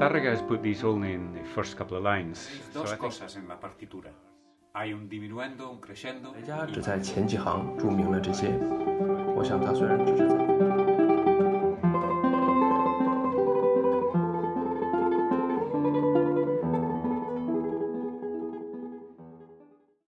Tarrega has put these only in the first couple of lines. Dos So I think cosas en la partitura. Hay un diminuendo, un crescendo. 只在前几行注明了这些。我想他虽然只是在。